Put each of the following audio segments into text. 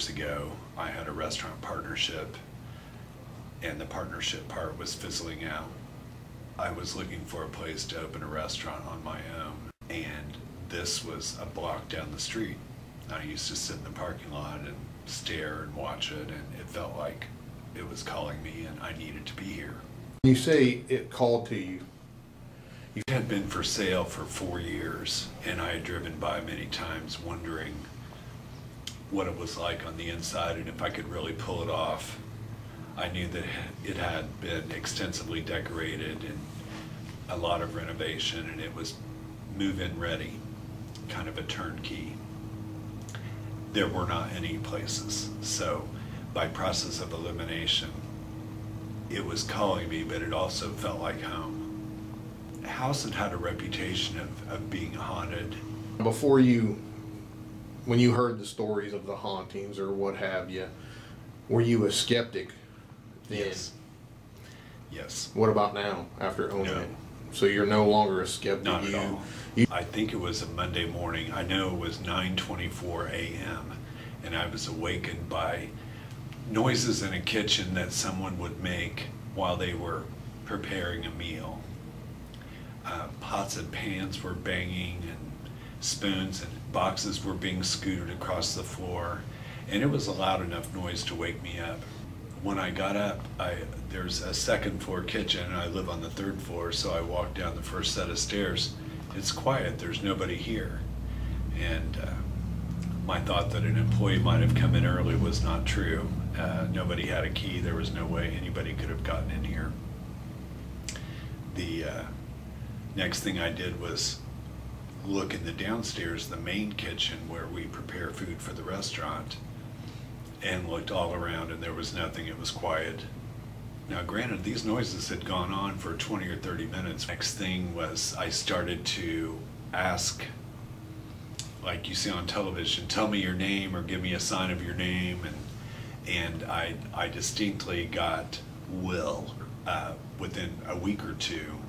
years ago, I had a restaurant partnership, and the partnership part was fizzling out. I was looking for a place to open a restaurant on my own, and this was a block down the street. I used to sit in the parking lot and stare and watch it, and it felt like it was calling me, and I needed to be here. You say it called to you. It had been for sale for four years, and I had driven by many times wondering what it was like on the inside and if I could really pull it off. I knew that it had been extensively decorated and a lot of renovation, and it was move-in ready, kind of a turnkey. There were not any places, so by process of elimination, it was calling me, but it also felt like home. The house had had a reputation of, of being haunted. Before you, when you heard the stories of the hauntings or what have you, were you a skeptic then? Yes. Yes. What about now, after owning No. it? So you're no longer a skeptic? Not at You- all. you- I think it was a Monday morning. I know it was 9:24 a.m. and I was awakened by noises in a kitchen that someone would make while they were preparing a meal. Uh, pots and pans were banging and spoons and boxes were being scooted across the floor and it was a loud enough noise to wake me up. When I got up, I, there's a second floor kitchen and I live on the third floor, so I walked down the first set of stairs. It's quiet, there's nobody here. And uh, my thought that an employee might have come in early was not true. Uh, Nobody had a key, there was no way anybody could have gotten in here. The uh, next thing I did was look in the downstairs, the main kitchen where we prepare food for the restaurant, and looked all around and there was nothing, it was quiet. Now granted, these noises had gone on for 20 or 30 minutes. Next thing was I started to ask, like you see on television, tell me your name or give me a sign of your name. And, and I, I distinctly got Will. Uh, within a week or two,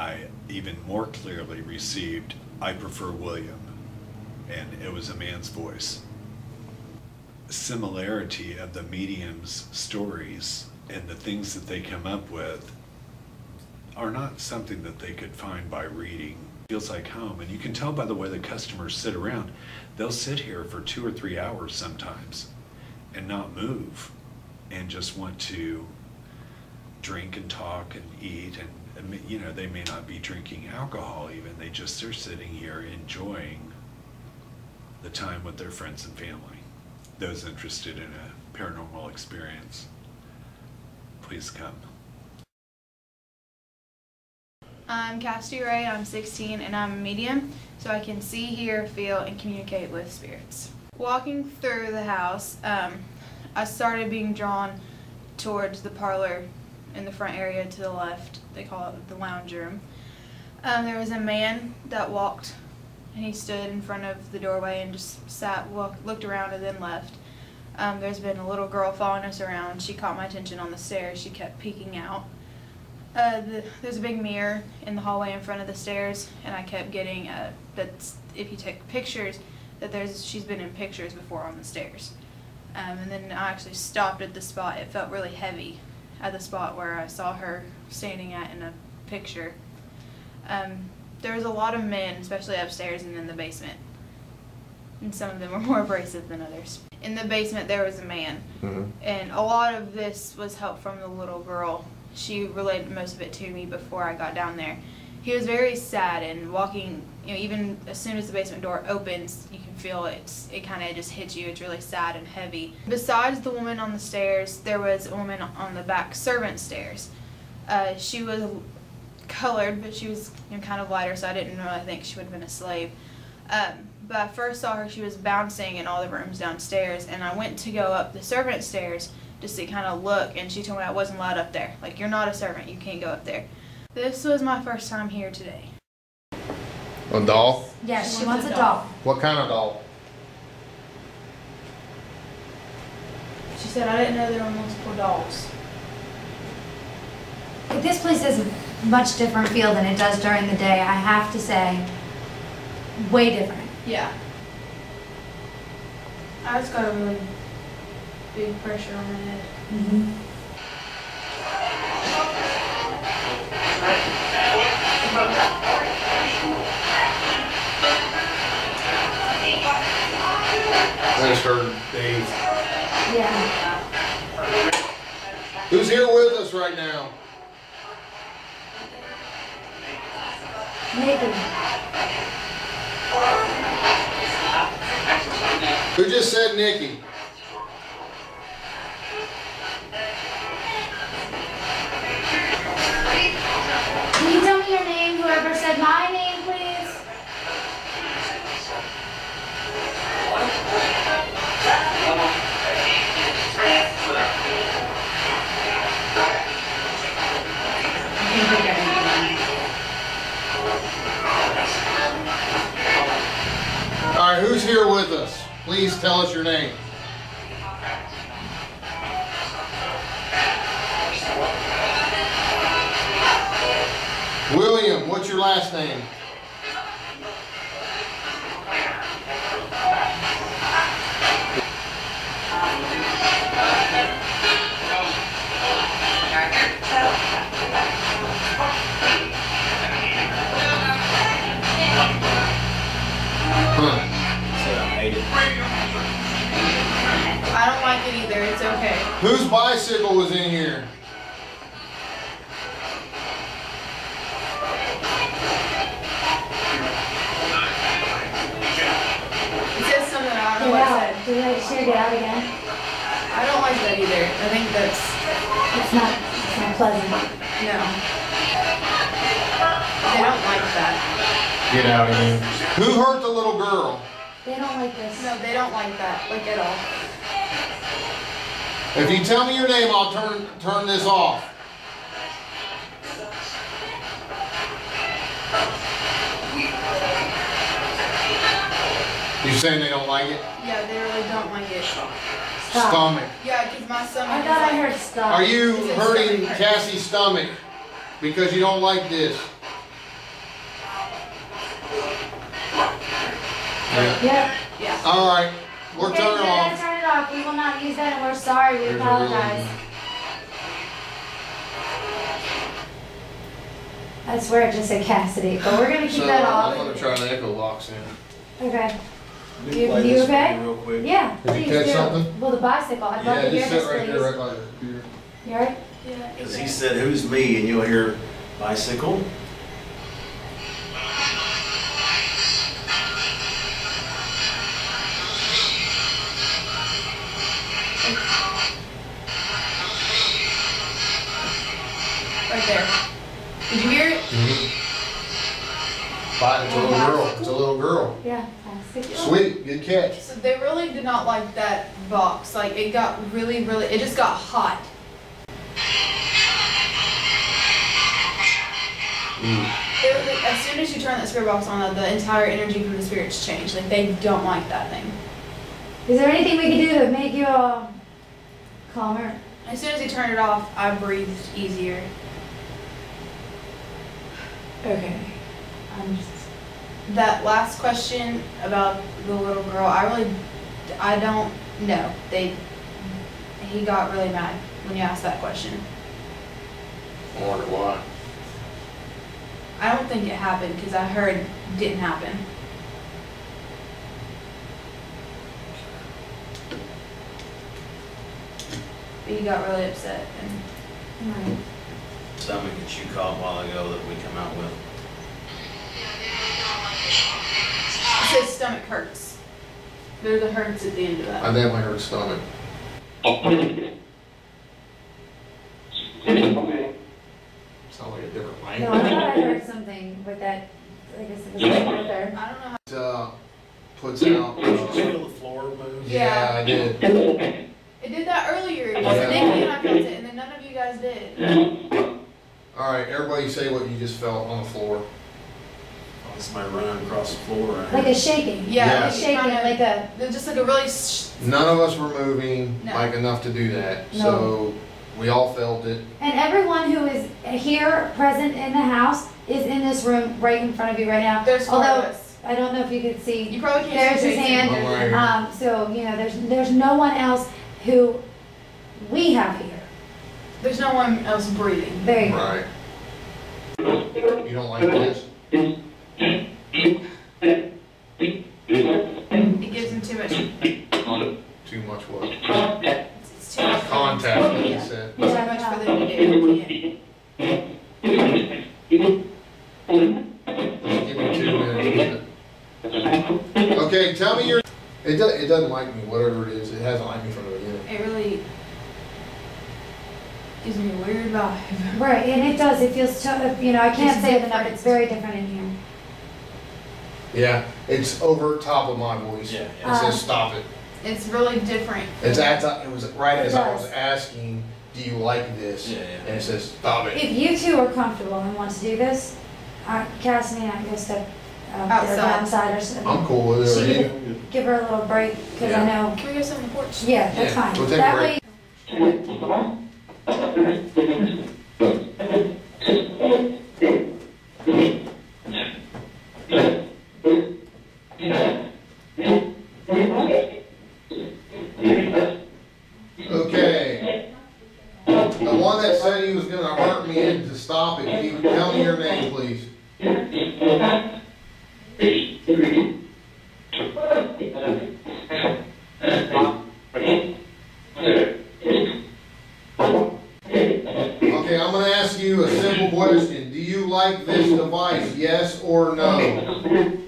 I even more clearly received, I prefer William. And it was a man's voice. Similarity of the medium's stories and the things that they come up with are not something that they could find by reading. Feels like home, and you can tell by the way the customers sit around. They'll sit here for two or three hours sometimes and not move and just want to drink and talk and eat and, you know they may not be drinking alcohol even they just are sitting here enjoying the time with their friends and family those interested in a paranormal experience please come I'm Cassidy Ray, I'm 16, and I'm a medium, so I can see, hear, feel, and communicate with spirits. Walking through the house, um, I started being drawn towards the parlor in the front area to the left. They call it the lounge room. Um, there was a man that walked, and he stood in front of the doorway and just sat, walk, looked around, and then left. Um, there's been a little girl following us around. She caught my attention on the stairs. She kept peeking out. Uh, the, there's a big mirror in the hallway in front of the stairs, and I kept getting uh, that's if you take pictures, that there's she's been in pictures before on the stairs. Um, and then I actually stopped at the spot. It felt really heavy at the spot where I saw her standing at in a picture. Um, there was a lot of men, especially upstairs and in the basement. And some of them were more abrasive than others. In the basement, there was a man. Mhm. And a lot of this was help from the little girl. She relayed most of it to me before I got down there. He was very sad and walking, you know, even as soon as the basement door opens, you can feel it's, it kind of just hits you. It's really sad and heavy. Besides the woman on the stairs, there was a woman on the back servant stairs. Uh, she was colored, but she was you know, kind of lighter, so I didn't really think she would have been a slave. Um, but I first saw her, she was bouncing in all the rooms downstairs, and I went to go up the servant stairs just to kind of look, and she told me I wasn't allowed up there. Like, you're not a servant, you can't go up there. This was my first time here today. A doll? Yes, She she wants wants a a doll. What kind of doll? She said I didn't know there were multiple dolls. Could like this place has a much different feel than it does during the day. I have to say, way different. Yeah. I just got a really big pressure on my head. I just heard Dave. Yeah. Who's here with us right now? Maybe. Who just said Nikki? Can you tell me your name? Whoever said my All right, who's here with us? Please tell us your name. William, what's your last name? Whose bicycle was in here? It says something I don't know Get what it out. said. We get out again? I don't like that either. I think that's It's not, it's not pleasant. no. They don't like that. Get out of here. Who hurt the little girl? They don't like this. No, they don't like that. Like at all. If you tell me your name, I'll turn turn this off. You saying they don't like it? Yeah, they really don't like it. Stop. Stomach. Yeah, because my stomach I thought I heard stop. Are you hurting stomach hurt? Cassie's stomach because you don't like this? Yeah. Yep. yeah. All right, we're Okay, turning off. Turn. We will not use that and we're sorry. We There's apologize. I swear it just said Cassidy, but we're gonna keep So that I'm off. gonna try the echo box in. Okay. Can You- play you this okay? Real quick. Yeah, Did you please catch do. something? Well, the bicycle. I'd love Yeah, to hear just this, sit right there, please. right by the computer. You alright? Yeah. Cause he said, who's me? And you'll hear bicycle. Girl. It's a little girl. Yeah, bicycle. Sweet, good catch. So they really did not like that box. Like it got really, really. It just got hot. Mm. It like, as soon as you turn that spirit box on, the entire energy from the spirits changed. Like they don't like that thing. Is there anything we can do to make you all calmer? As soon as he turned it off, I breathed easier. Okay. I'm just. That last question about the little girl, I really, I don't know. They, he got really mad when you asked that question. I wonder why. I don't think it happened because I heard it didn't happen. But he got really upset and Alright. Stomach that you caught a while ago that we come out with. he says stomach hurts. There's a hurts at the end of that. I that. definitely heard stomach. Sound like a different No, I language. thought I heard something with that. I guess it was right there. I don't know how. It, uh, puts out. Did you feel the floor move? Yeah, I did. It did that earlier. Just Yeah. Nikki and I felt it, and then none of you guys did. All right, everybody say what you just felt on the floor. Oh, Somebody running across the floor. right Like a shaking. Yeah, Yeah. A like it shaking, kinda- like a. Just like a really. Sh- None of us were moving No. like enough to do that. No. So We all felt it. And everyone who is here, present in the house, is in this room right in front of you right now. There's four of Although, us. I don't know if you could see, You probably can't there's see his hand. Right. Um, so, you know, there's, there's no one else who we have here. There's no one else breathing. There you go. Right. You don't like this? It gives him too much. Too much what? It's too much. Contact, like you Yeah. said. Too much for them to do. Yeah. Give me two minutes. Okay, tell me your, it does, it doesn't like me, whatever it is, it hasn't liked me from the beginning. It really gives me a weird vibe. Right, and it does, it feels, so- you know, I can't It's say it enough, it's very different in here. Yeah, it's over top of my voice. Yeah, It yeah. says stop it. It's really different. It's at, the- it was right as I was asking, do you like this? Yeah, yeah. And it says stop it. If you two are comfortable and want to do this, uh, Cassidy and I can go step out Outside. outside or something. I'm cool with it. She Are you? give her a little break, cause I know, Can we go sit on the porch? yeah, that's Yeah, fine. we'll take a That break. way, Okay. The one that said he was gonna hurt me and to stop it, can you tell me your name, please? Okay, I'm gonna ask you a simple question. Do you like this device, yes or no?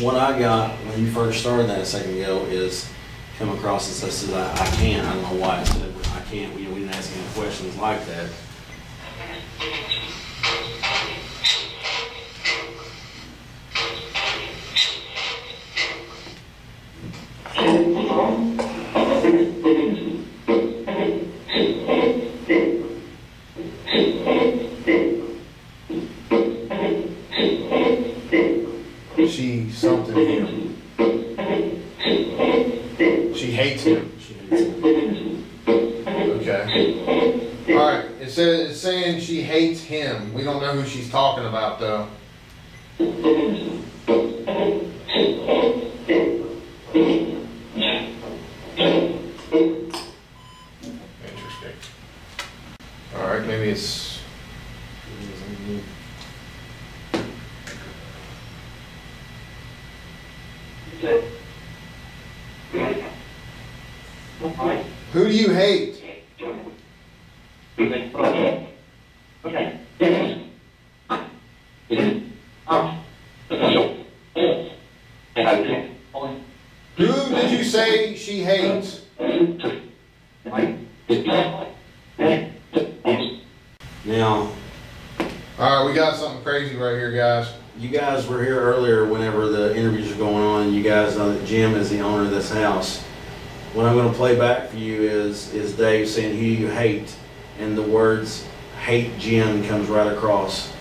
What I got when you first started that a second ago is come across and says, I, I can't, I don't know why it said, I can't, we, we didn't ask any questions like that. She something him. She hates him. She didn't say. Okay. Alright, it says, it's saying she hates him. We don't know who she's talking about though. Interesting. Alright, maybe it's, who do you hate? Who did you say she hates? Now, Alright, we got something crazy right here, guys. you guys were here earlier whenever the interviews were going on, and you guys know that Jim is the owner of this house. What I'm gonna play back for you is, is Dave saying who you hate, and the words hate Jim comes right across.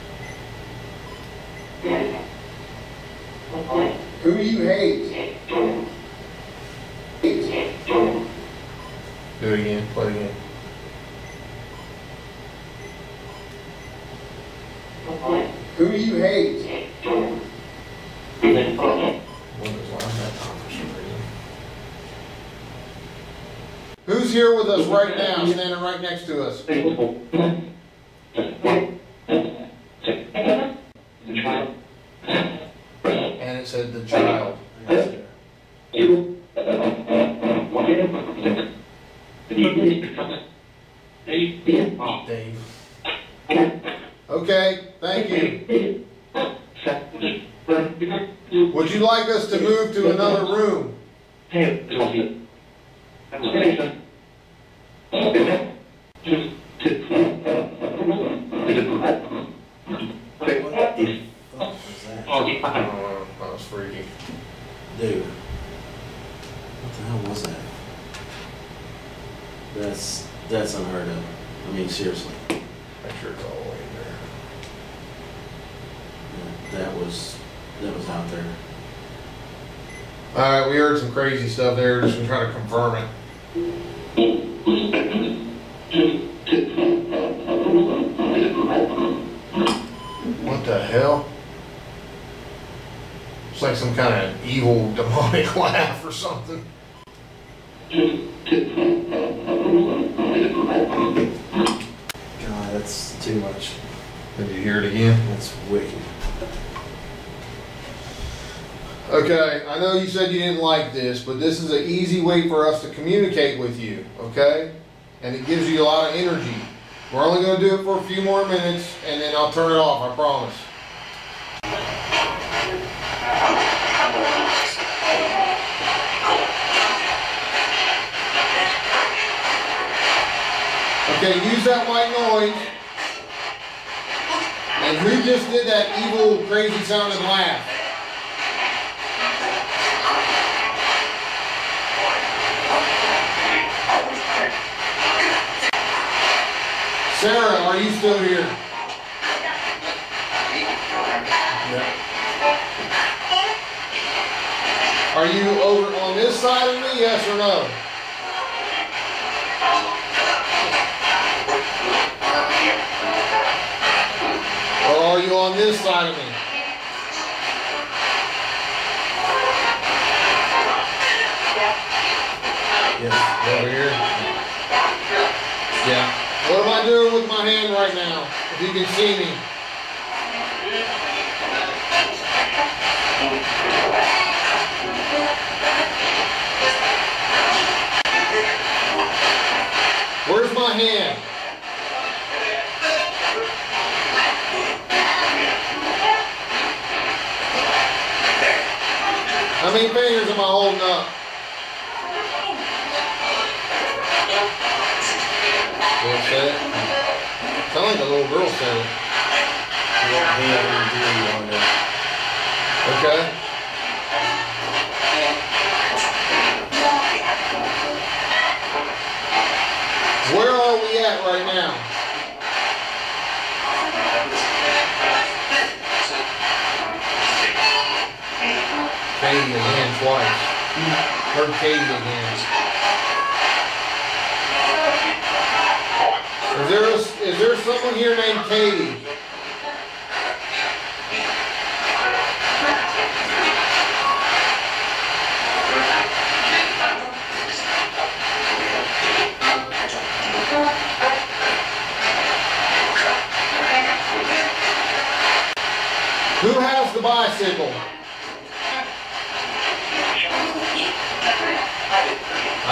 seriously. That shirt's all the of i mean seriously that was that was out there. All right, we heard some crazy stuff there. Just trying to confirm it. Evil demonic laugh or something. God, that's too much. Did you hear it again? That's wicked. Okay, I know you said you didn't like this, but this is an easy way for us to communicate with you, okay? And it gives you a lot of energy. We're only gonna do it for a few more minutes and then I'll turn it off, I promise. Okay, use that white noise. And who just did that evil, crazy sounding laugh? Sarah, are you still here? Yeah. Are you over on this side of me, yes or no? You on this side of me? Yes. Over here? Yeah. What am I doing with my hand right now? If you can see me. How many fingers am I holding up? Said it. Sound like a little girl said. Okay. Where are we at right now? Katie again twice. Heard Katie again. Is there, a- is there someone here named Katie? Who has the bicycle?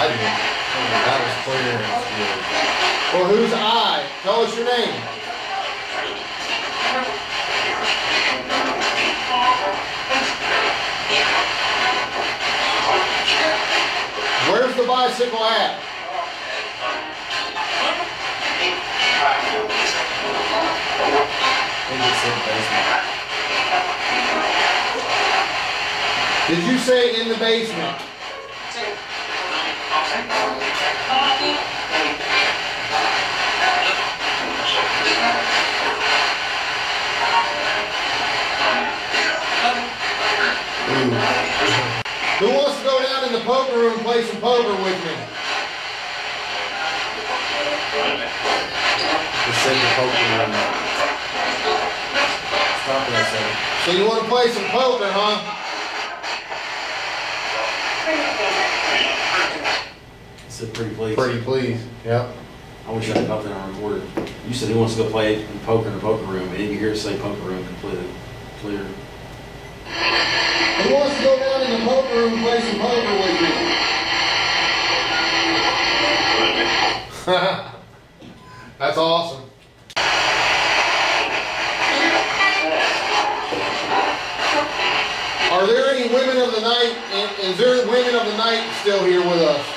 I do. That was clear and good. Well, who's I? Tell us your name. Where's the bicycle at? Did you say in the basement? Who wants to go down in the poker room and play some poker with me? Just send the poker room. Stop I. So you want to play some poker, huh? I said pretty please. Pretty please. Yep. I wish I had got that on recorded. You said he wants to go play in poker in the poker room, and you hear it say poker room completely clear. He wants to go down in the poker room and play some poker with me? That's awesome. Are there any women of the night, is there women of the night still here with us?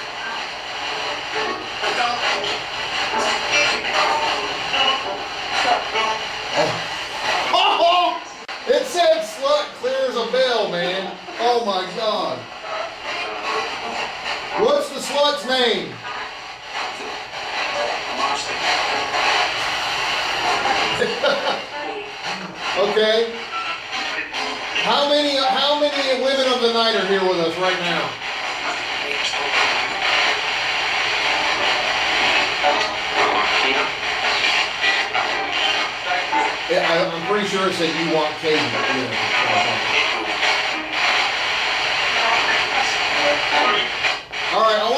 Bell, man. Oh my God. What's the slut's name? Okay. How many, how many women of the night are here with us right now? Yeah, I, I'm pretty sure it said you want Katie.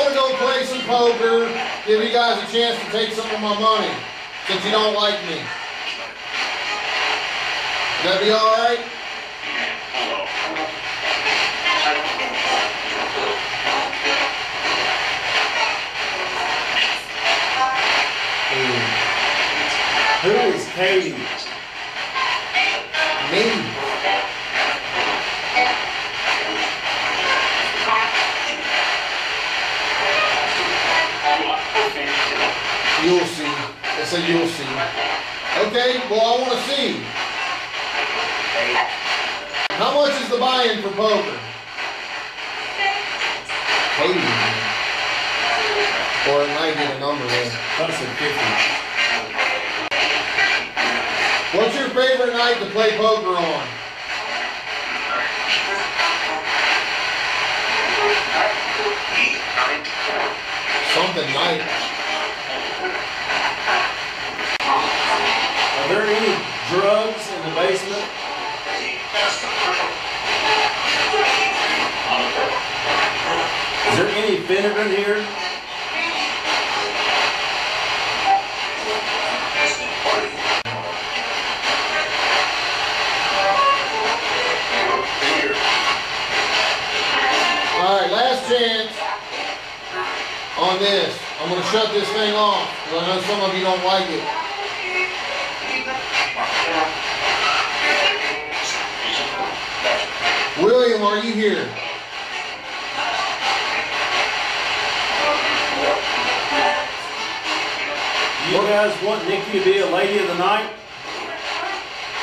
Want to go play some poker. Give you guys a chance to take some of my money since you don't like me. That be all right? Who is Katie? Said you'll see. Okay, well, I want to see. How much is the buy-in for poker? Katie. Or it might get a number there. That's a fifty. What's your favorite night to play poker on? Something night. Here? All right, last chance on this. I'm gonna shut this thing off because I know some of you don't like it. William, are you here? You guys want Nikki to be a lady of the night?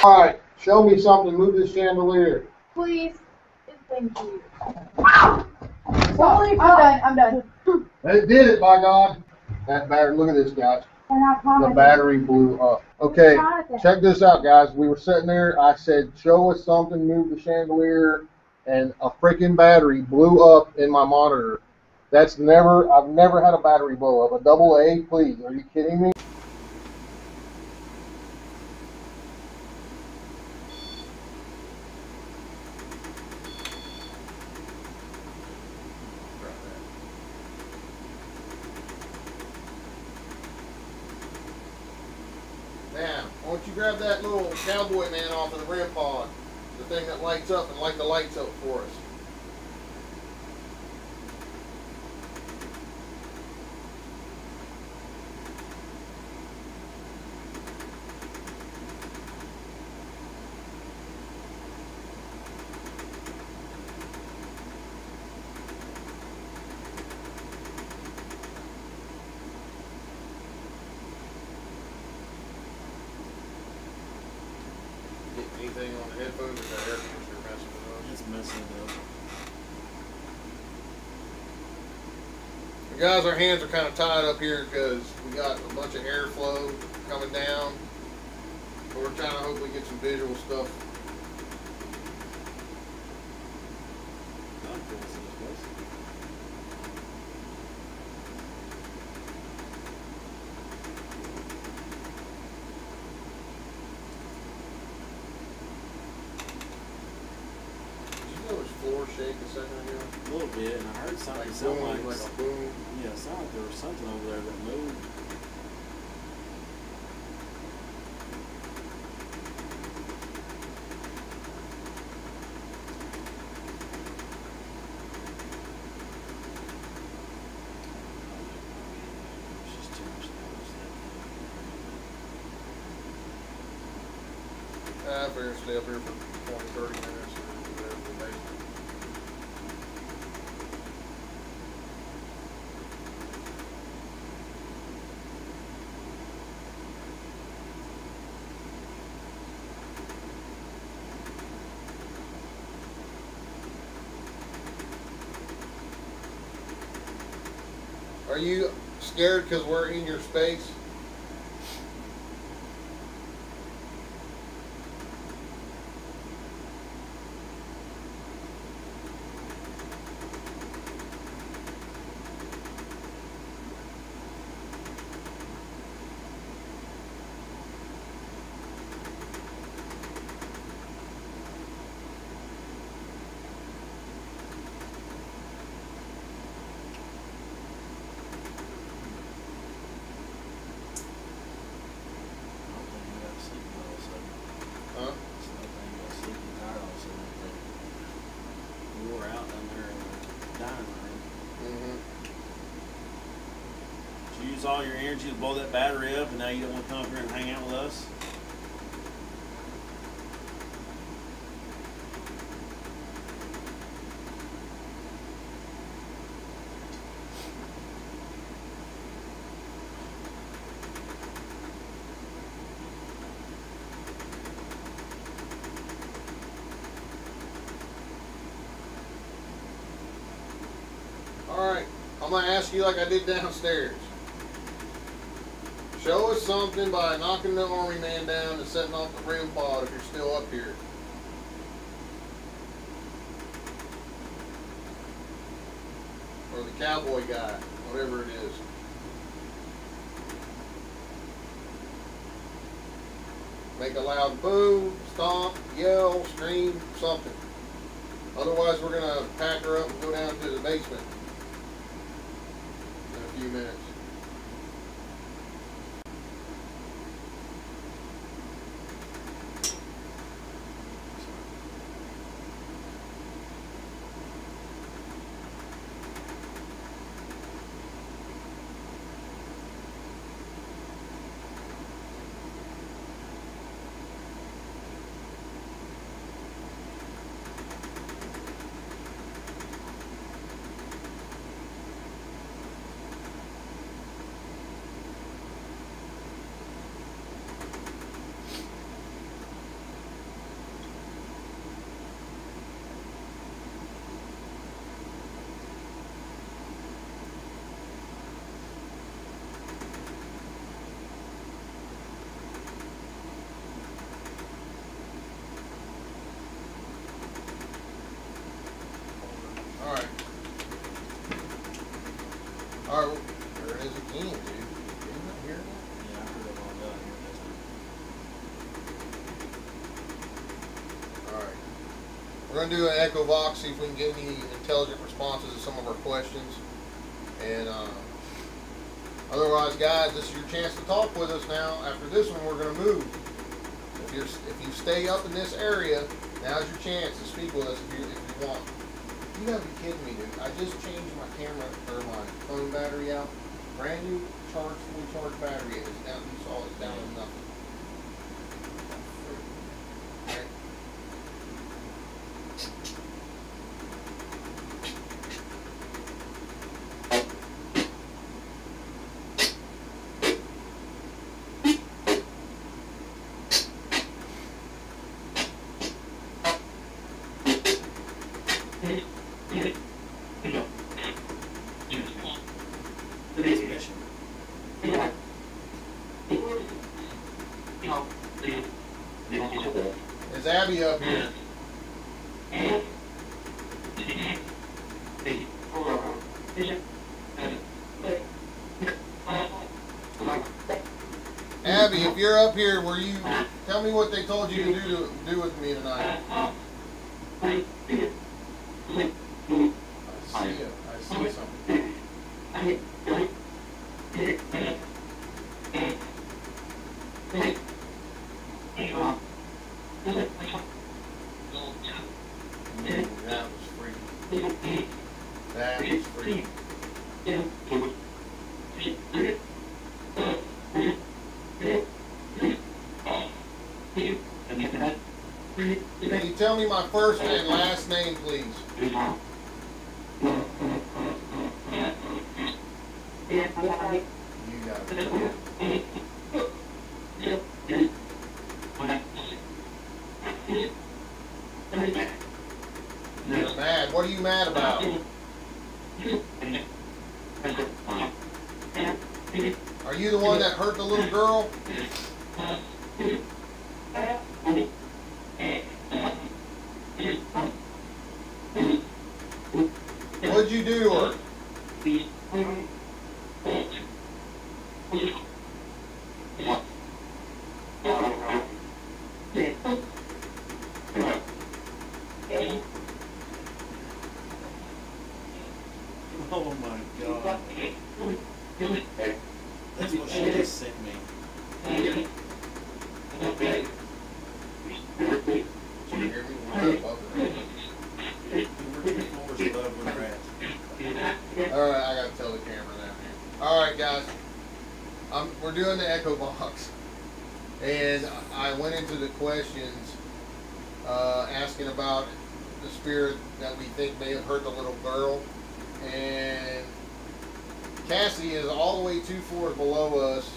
All right, show me something. Move this chandelier. Please. Thank you. Holy I'm done. I'm done. It did it, by God. That battery. Look at this, guys. The battery blew up. Okay, check this out, guys. We were sitting there. I said, "Show us something." Move the chandelier, and a freaking battery blew up in my monitor. That's never. I've never had a battery blow up. A double A, please. Are you kidding me? Now, why don't you grab that little cowboy man off of the REM pod, the thing that lights up and light the lights up for us. Get anything on the headphones or that air conditioner messing with us? It's messing up. Guys, our hands are kind of tied up here because we got a bunch of airflow coming down. But we're trying to hopefully get some visual stuff. Did you know his floor shake a second ago? A little bit, and I heard something Like sound boom, like, like a boom. yeah, it sounded like there was something over there that moved. It's just too much noise I figure stay up here for 20, 30 minutes whatever. Are you scared because we're in your space? All your energy to blow that battery up, and now you don't want to come up here and hang out with us? Alright, I'm gonna ask you like I did downstairs. Show us something by knocking the army man down and setting off the REM pod if you're still up here. Or the cowboy guy, whatever it is. Make a loud boom, stomp, yell, scream, something. Otherwise, we're gonna pack her up and go down to the basement in a few minutes. Alright. Alright, there it is again, dude. Didn't I hear that? Yeah, I heard it all down here. Alright. We're gonna do an echo box, see if we can get any intelligent responses to some of our questions. And, uh, otherwise, guys, this is your chance to talk with us now. After this one, we're gonna move. If you're, if you stay up in this area, now's your chance to speak with us if you, if you want. You gotta be kidding me, dude. I just changed my camera, or my phone battery out. Brand new, charged, fully charged battery. It's down, you saw it's down to nothing. Right? Transmission. Up here? Abby, if you're up here, were you, tell me what they told you to do to, do with me tonight. I see it, I see something. Ooh, that was freaky. That was freaky. Can you tell me my first and last name, please? You're mad. What are you mad about? Are you the one that hurt the little girl? What'd you do to her? Oh my god. That's what she just sent me. I went into the questions, uh, asking about the spirit that we think may have hurt the little girl. And Cassie is all the way two floors below us,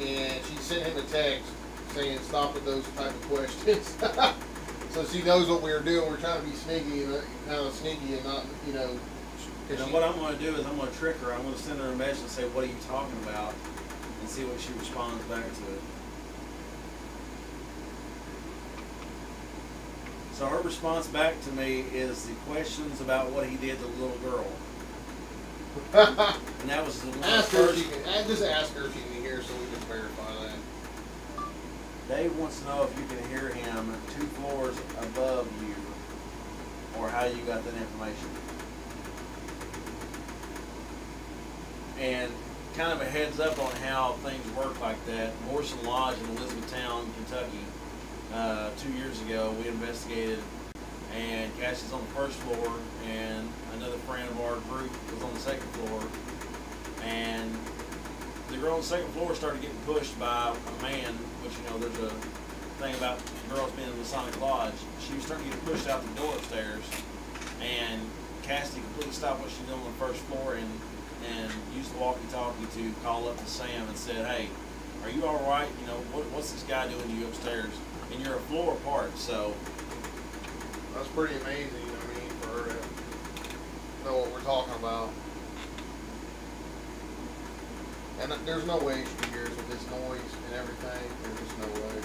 and she sent him a text saying, "Stop with those type of questions." so she knows what we were doing. We're trying to be sneaky, and uh, kind of sneaky, and not, you know. And what I'm gonna do is I'm gonna trick her. I'm gonna send her a message and say, what are you talking about? And see what she responds back to it. So her response back to me is the questions about what he did to the little girl. And that was the one ask her if first. she can. uh, Just ask her if she can hear, so we can verify that. Dave wants to know if you can hear him two floors above you, or how you got that information. And kind of a heads up on how things work like that. Morrison Lodge in Elizabethtown, Kentucky, uh, two years ago, we investigated, and Cassie's on the first floor, and another friend of our group was on the second floor, and the girl on the second floor started getting pushed by a man, which, you know, there's a thing about girls being in the Masonic Lodge. She was starting to get pushed out the door upstairs, and Cassie completely stopped what she did on the first floor and, and used the walkie-talkie to call up to Sam and said, hey, are you all right? You know, what, what's this guy doing to you upstairs? And you're a floor apart, so That's pretty amazing. I mean, for her to know what we're talking about. And there's no way she hears with this noise and everything. There's just no way.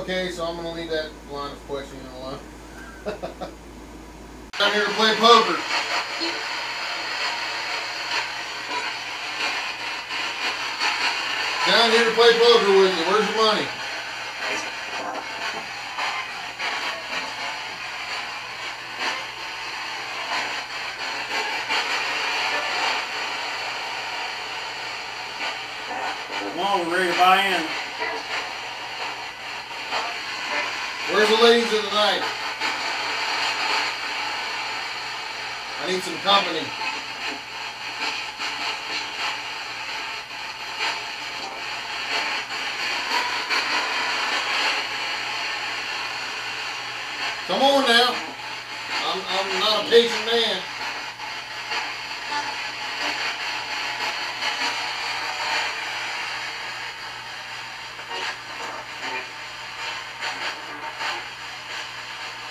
Okay, so I'm gonna leave that line of questioning alone. I'm here to play poker. Down here to play poker with you. Where's your money? come in. Where's the ladies of the night? I need some company. Come on now. I'm, I'm not a patient man.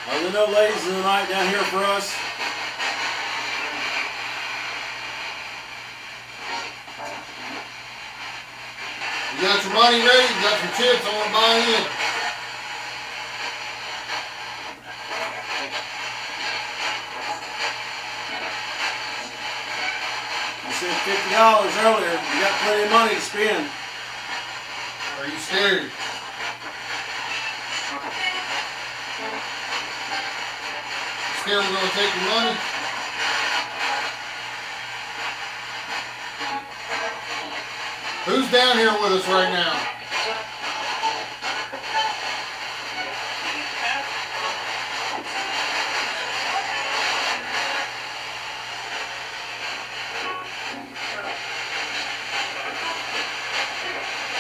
Are there no ladies of the night down here for us? You got your money ready? You got some chips? I want to buy in. You said fifty dollars earlier. You got plenty of money to spend. Are you scared? We're gonna take your money? Who's down here with us right now?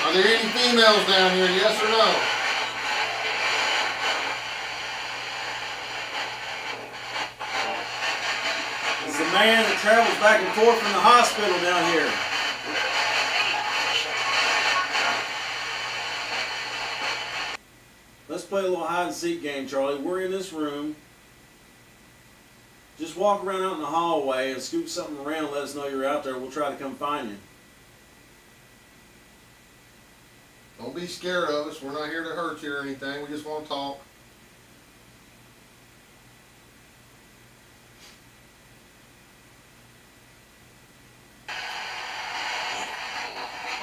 Are there any females down here, yes or no? It's the man that travels back and forth from the hospital down here. Let's play a little hide and seek game, Charlie. We're in this room. Just walk around out in the hallway and scoop something around let us know you're out there. We'll try to come find you. Don't be scared of us. We're not here to hurt you or anything. We just want to talk.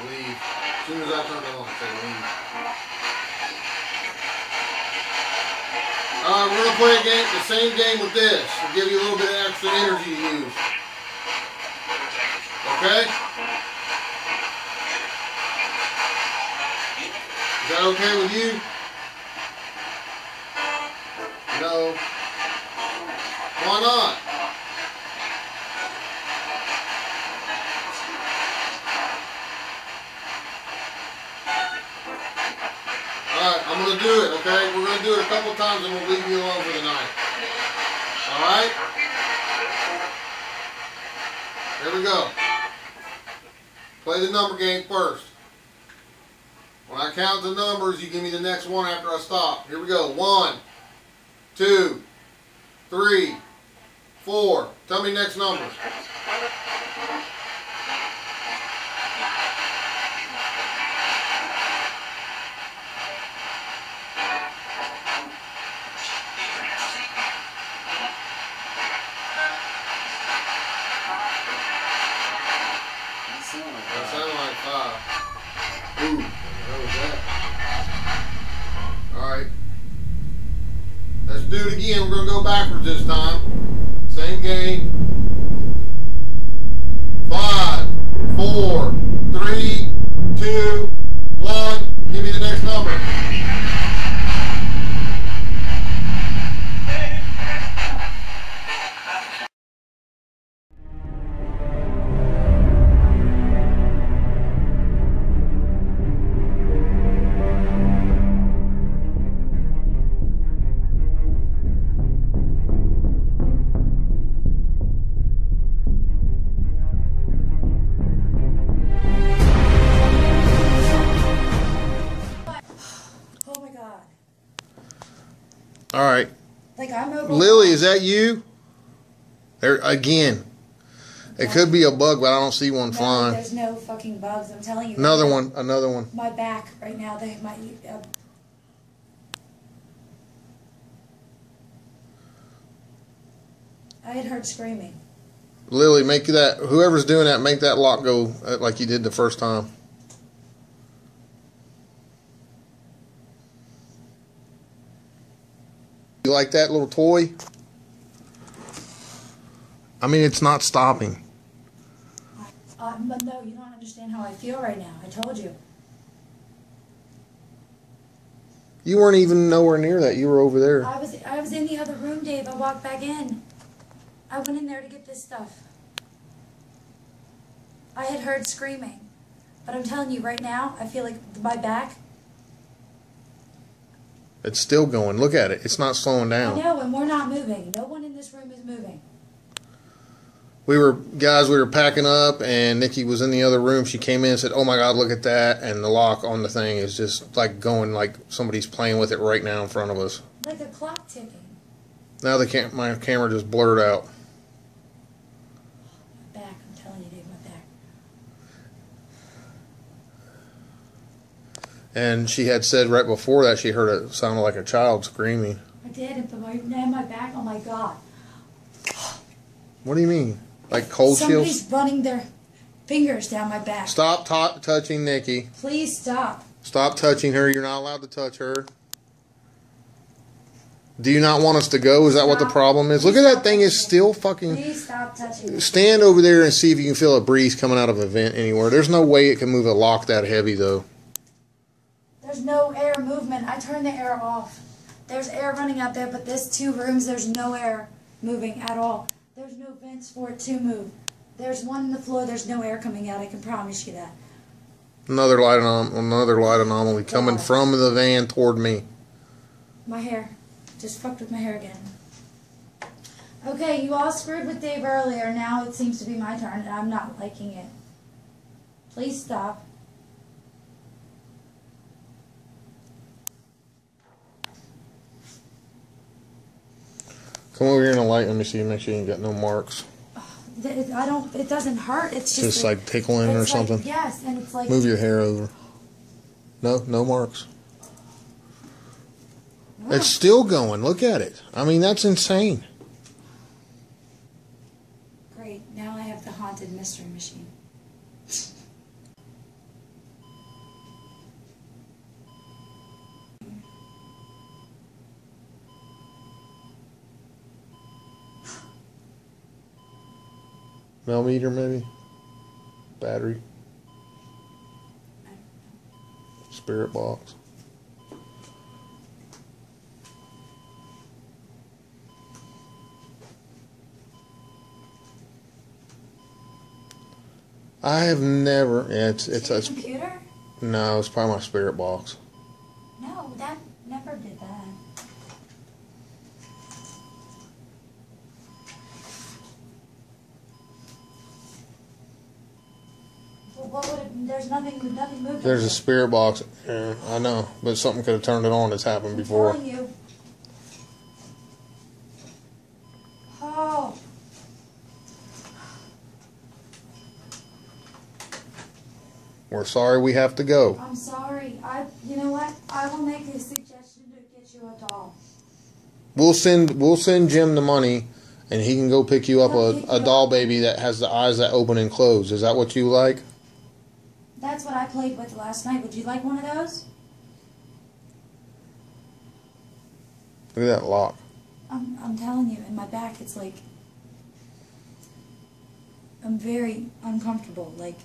Leave. As soon as I it on, we're gonna play a game, the same game with this. We'll give you a little bit of extra energy to use. Okay? Is that okay with you? No. Why not? I'm gonna do it, okay? We're gonna do it a couple times and we'll leave you alone for the night. Alright? Here we go. Play the number game first. When I count the numbers, you give me the next one after I stop. Here we go. One, two, three, four. Tell me next numbers. Do it again. We're going to go backwards this time. Same game. Five, four, three, two, It could be a bug, but I don't see one No, flying. there's no fucking bugs. I'm telling you. Another one. Another one. My back right now. They my. Uh, I had heard screaming. Lily, make that. Whoever's doing that, make that lock go uh, like you did the first time. You like that little toy? I mean, it's not stopping. Uh, but no, you don't understand how I feel right now. I told you. You weren't even nowhere near that. You were over there. I was I was in the other room, Dave. I walked back in. I went in there to get this stuff. I had heard screaming. But I'm telling you right now, I feel like my back. It's still going. Look at it. It's not slowing I down. know, and we're not moving. No one in this room is moving. We were guys we were packing up and nikki was in the other room she came in and said oh my god look at that and the lock on the thing is just like going like somebody's playing with it right now in front of us Like a clock ticking. now the cam- my camera just blurred out My back, I'm telling you, Dave, my back. and she had said right before that she heard it sounded like a child screaming I did, but my, now my back, oh my god. what do you mean like cold Somebody's chills running their fingers down my back. stop touching nikki Please stop. stop touching her you're not allowed to touch her do you not want us to go is that what the problem is look at that thing It's still fucking Please stop touching. Stand over there and see if you can feel a breeze coming out of a vent anywhere. There's no way it can move a lock that heavy, though. There's no air movement. I turned the air off. There's air running out there, but this two rooms, there's no air moving at all. There's no vents for it to move. There's one in the floor. There's no air coming out. I can promise you that. Another light anom- another light anomaly coming from the van toward me. My hair. Just fucked with my hair again. Okay, you all screwed with Dave earlier. Now it seems to be my turn, and I'm not liking it. Please stop. Come over here in the light. Let me see. Make sure you ain't got no marks. I don't. It doesn't hurt. It's just, Just like tickling or like- something. yes, and it's like Move your hair over. No, no marks. It's still going. Look at it. I mean, that's insane. Great. Now I have the haunted mystery machine. Millimeter, maybe. Battery. Spirit box. I have never. Yeah, it's it's, it's a computer? no. It's probably my spirit box. No, that never did that. Well, what would it, there's nothing, nothing moved. There's a spirit box. Yeah, I know, but something could have turned it on. It's happened before. I'm telling. Oh, We're sorry we have to go. I'm sorry. I, you know what? I will make a suggestion to get you a doll. We'll send we'll send Jim the money, and he can go pick you up a, a doll baby that has the eyes that open and close. Is that what you like? That's what I played with last night. Would you like one of those? Look at that lock. I'm, I'm telling you, in my back, it's like I'm very uncomfortable. Like